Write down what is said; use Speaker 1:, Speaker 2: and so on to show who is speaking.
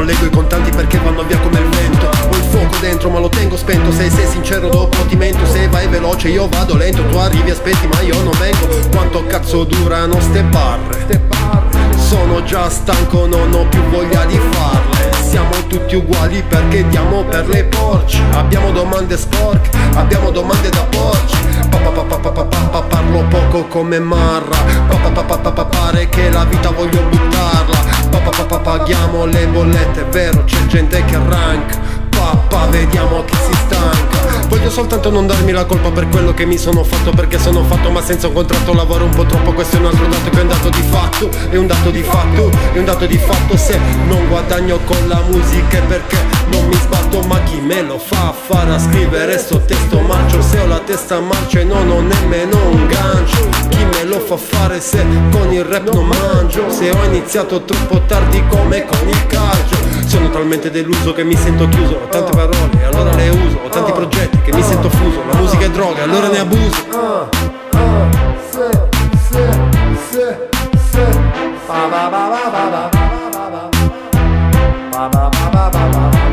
Speaker 1: Non leggo i contanti perché vanno via come il vento Ho il fuoco dentro ma lo tengo spento Se sei sincero dopo ti mento Se vai veloce io vado lento Tu arrivi aspetti ma io non vengo Quanto cazzo durano ste barre? Sono già stanco, non ho più voglia di farle Siamo tutti uguali perché diamo per le porci Abbiamo domande sporche, abbiamo domande da porci Parlo poco come marra Pare che la vita voglio buttarla paghiamo le bollette, è vero c'è gente che rank Papà vediamo chi si Voglio soltanto non darmi la colpa per quello che mi sono fatto Perché sono fatto ma senza un contratto lavoro un po' troppo Questo è un altro dato che è un dato di fatto È un dato di fatto, è un dato di fatto Se non guadagno con la musica è perché non mi sbatto Ma chi me lo fa fare a scrivere sto testo marcio Se ho la testa a marcia e non ho nemmeno un gancio Chi me lo fa fare se con il rap non mangio Se ho iniziato troppo tardi come con il calcio Sono talmente deluso che mi sento chiuso Ho tante parole, allora le uso Ho tanti progetti che mi sento fuso La musica è droga, allora ne abuso
Speaker 2: Ah, ah, se, se, se, se. Ba ba ba ba ba ba ba ba ba ba. Ba ba ba.